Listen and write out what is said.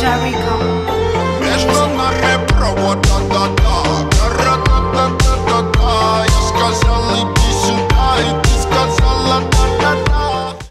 Jericho. Best on my reprobate.